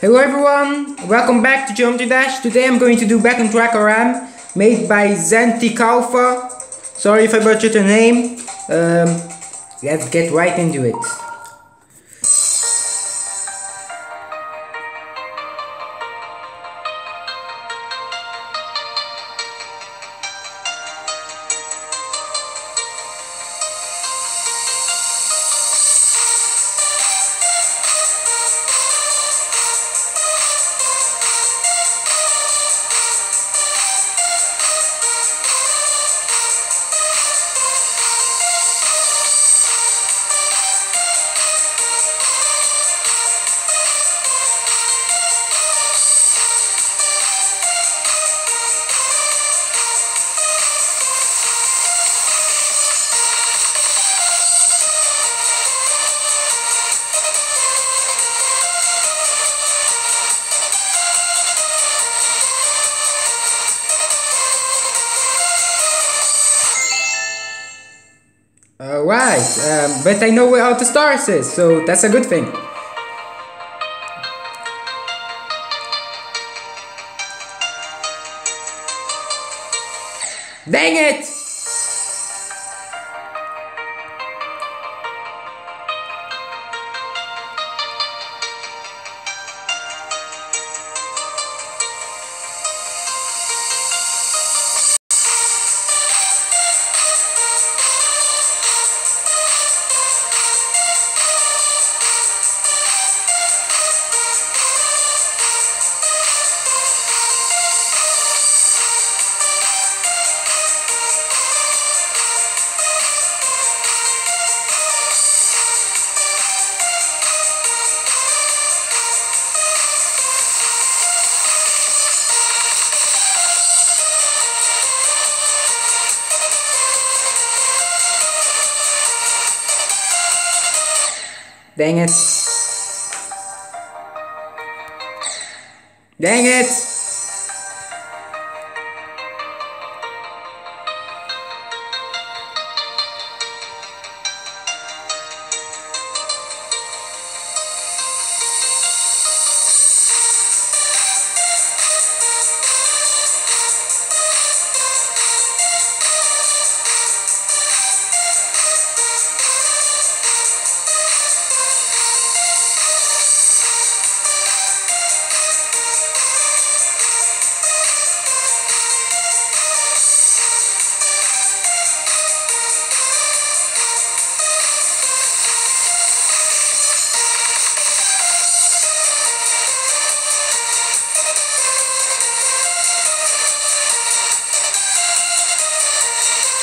Hello everyone, welcome back to Geometry Dash. Today I'm going to do back on track RAM made by Zentik Sorry if I butchered your name. Um, let's get right into it. Alright, um, but I know where all the stars is, so that's a good thing. Dang it! Dang it. Dang it!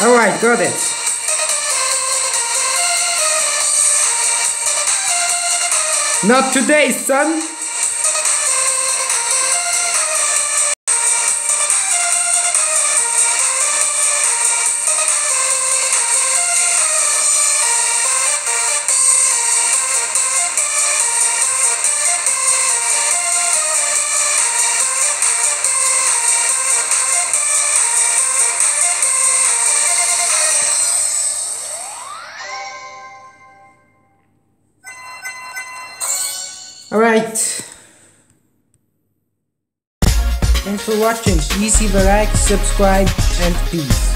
Alright, got it. Not today, son! Alright. Thanks for watching. A like, subscribe, and peace.